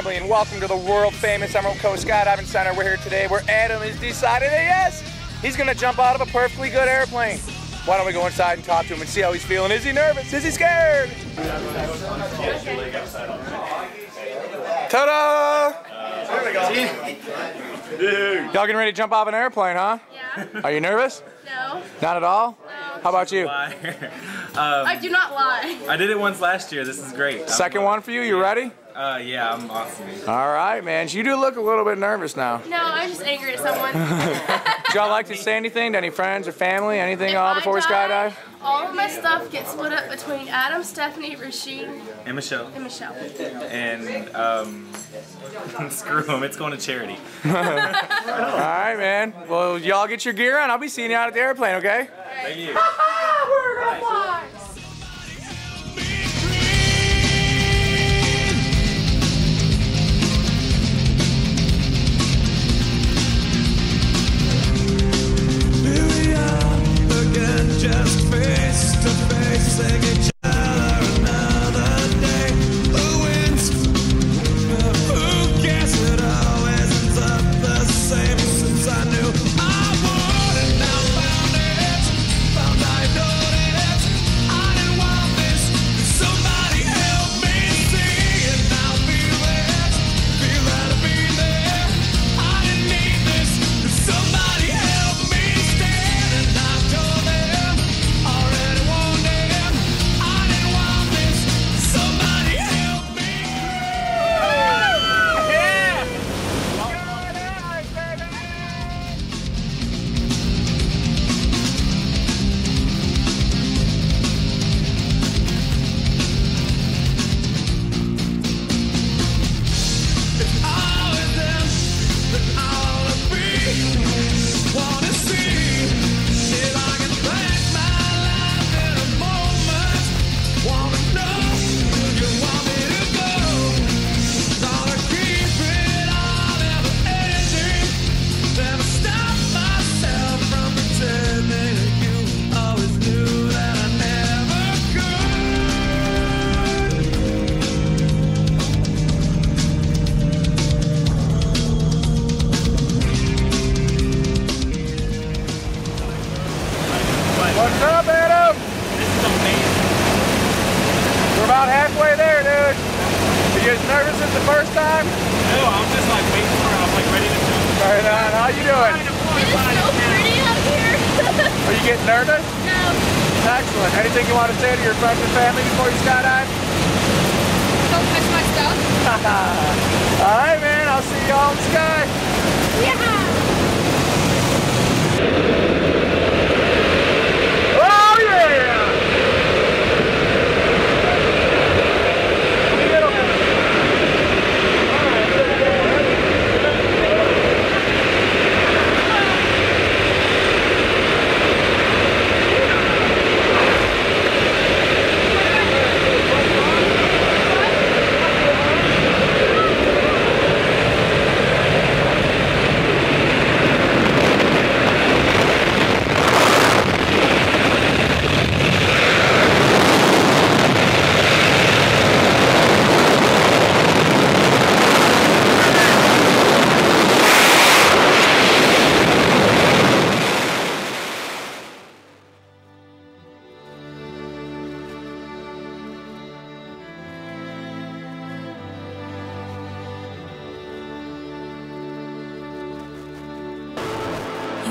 Hello, and family, and welcome to the world famous Emerald Coast Skydiving Center. We're here today where Adam has decided that yes, he's gonna jump out of a perfectly good airplane. Why don't we go inside and talk to him and see how he's feeling? Is he nervous? Is he scared? Ta-da! Y'all getting ready to jump off an airplane, huh? Yeah. Are you nervous? No. Not at all? How about you? Um, I do not lie. I did it once last year. This is great. Second uh, one for you, you ready? Uh, yeah, I'm awesome. All right, man. You do look a little bit nervous now. No, I'm just angry at someone. Would y'all like to say anything to any friends or family? Anything If all I before we skydive? All of my stuff gets split up between Adam, Stephanie, Rasheen, And Michelle. and Michelle. And um, screw them. It's going to charity. All right, man. Well, y'all get your gear on. I'll be seeing you out at the airplane, okay? Thank you. We're gonna fly. Getting nervous? no. Excellent. Anything you want to say to your friends and family before you skydive? Don't touch my stuff. All right, man. I'll see y'all in the sky. Yeah.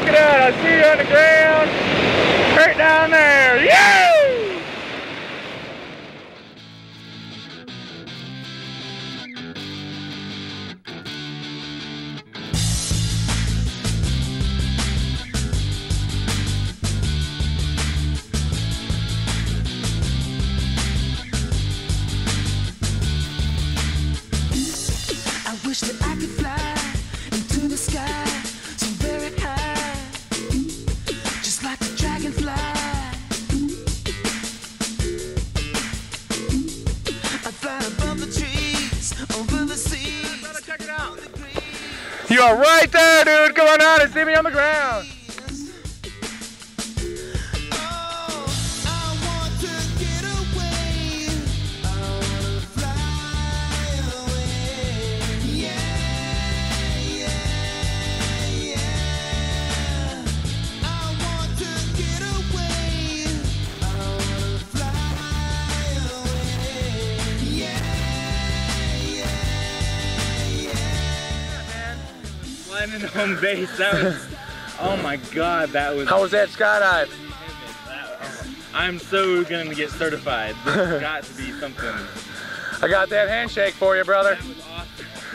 Check it out. I see you on the ground. Right down there. Yay! Are right there, dude. Come on out and see me on the ground. Yeah. Flying home base. That was. Oh my god, that was. How was that skydive? I'm so gonna get certified. This has got to be something. I got that handshake for you, brother.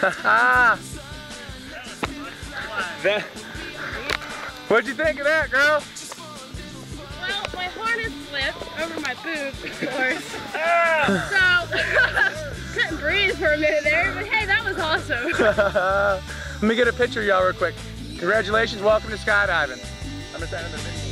That was awesome. That. What'd you think of that, girl? Well, my harness slipped over my boobs, of course. Ah! so, couldn't breathe for a minute there, but hey, that was awesome. Let me get a picture of y'all real quick. Congratulations, welcome to skydiving. I'm gonna send him the video.